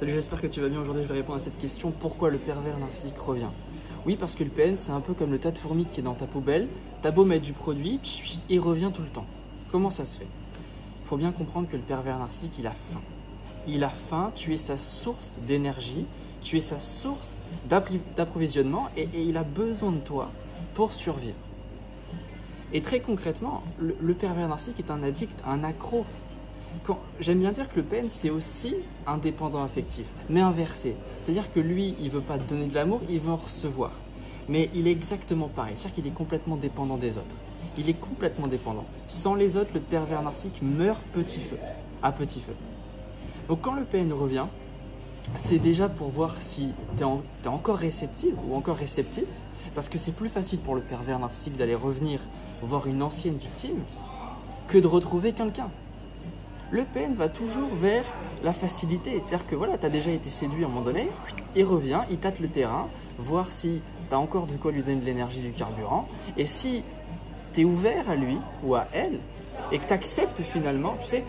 Salut, j'espère que tu vas bien. Aujourd'hui, je vais répondre à cette question. Pourquoi le pervers narcissique revient? Oui, parce que le PN, c'est un peu comme le tas de fourmis qui est dans ta poubelle. T'as beau mettre du produit, il revient tout le temps. Comment ça se fait? Il faut bien comprendre que le pervers narcissique, il a faim. Il a faim, tu es sa source d'énergie, tu es sa source d'approvisionnement et, il a besoin de toi pour survivre. Et très concrètement, le, le pervers narcissique est un addict, un accro J'aime bien dire que le PN, c'est aussi un dépendant affectif, mais inversé. C'est-à-dire que lui, il veut pas donner de l'amour, il veut en recevoir. Mais il est exactement pareil, c'est-à-dire qu'il est complètement dépendant des autres. Il est complètement dépendant. Sans les autres, le pervers narcissique meurt petit feu, à petit feu. Donc quand le PN revient, c'est déjà pour voir si tu es, encore réceptif ou encore réceptif, parce que c'est plus facile pour le pervers narcissique d'aller revenir voir une ancienne victime que de retrouver quelqu'un le PN va toujours vers la facilité. C'est-à-dire que voilà, tu as déjà été séduit à un moment donné, il revient, il tâte le terrain, voir si tu as encore de quoi lui donner de l'énergie, du carburant. Et si tu es ouvert à lui ou à elle, et que tu acceptes finalement, tu sais,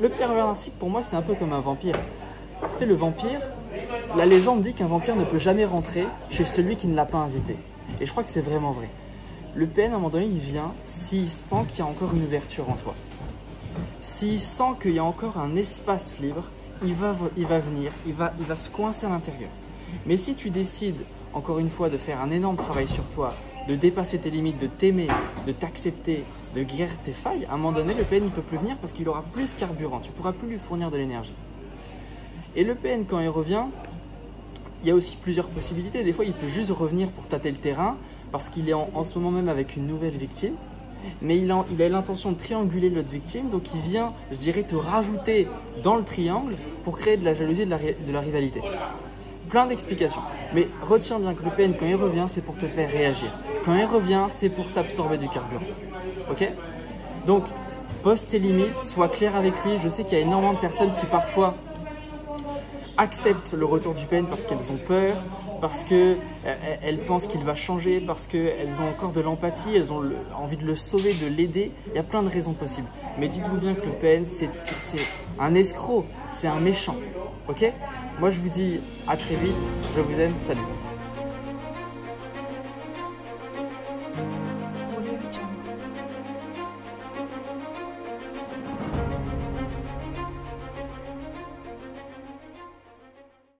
le pervers narcissique pour moi c'est un peu comme un vampire. Tu sais, le vampire, la légende dit qu'un vampire ne peut jamais rentrer chez celui qui ne l'a pas invité. Et je crois que c'est vraiment vrai. Le PN, à un moment donné, il vient s'il sent qu'il y a encore une ouverture en toi. S'il sent qu'il y a encore un espace libre, il va, venir, il va, il va se coincer à l'intérieur. Mais si tu décides, encore une fois, de faire un énorme travail sur toi, de dépasser tes limites, de t'aimer, de t'accepter, de guérir tes failles, à un moment donné, le PN ne peut plus venir parce qu'il aura plus carburant. Tu ne pourras plus lui fournir de l'énergie. Et le PN, quand il revient, il y a aussi plusieurs possibilités. Des fois, il peut juste revenir pour tâter le terrain parce qu'il est en ce moment même avec une nouvelle victime mais il a l'intention de trianguler l'autre victime, donc il vient, je dirais, te rajouter dans le triangle pour créer de la jalousie et de la, rivalité. Plein d'explications. Mais retiens bien que le PN, quand il revient, c'est pour te faire réagir. Quand il revient, c'est pour t'absorber du carburant. Ok? Donc, pose tes limites, sois clair avec lui. Je sais qu'il y a énormément de personnes qui parfois acceptent le retour du PN parce qu'elles ont peur, parce qu'elles euh, pensent qu'il va changer, parce qu'elles ont encore de l'empathie, elles ont envie de le sauver, de l'aider. Il y a plein de raisons possibles. Mais dites-vous bien que le PN, c'est un escroc, c'est un méchant. Ok? Moi, je vous dis à très vite. Je vous aime. Salut